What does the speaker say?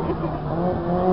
Oh,